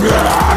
Yeah!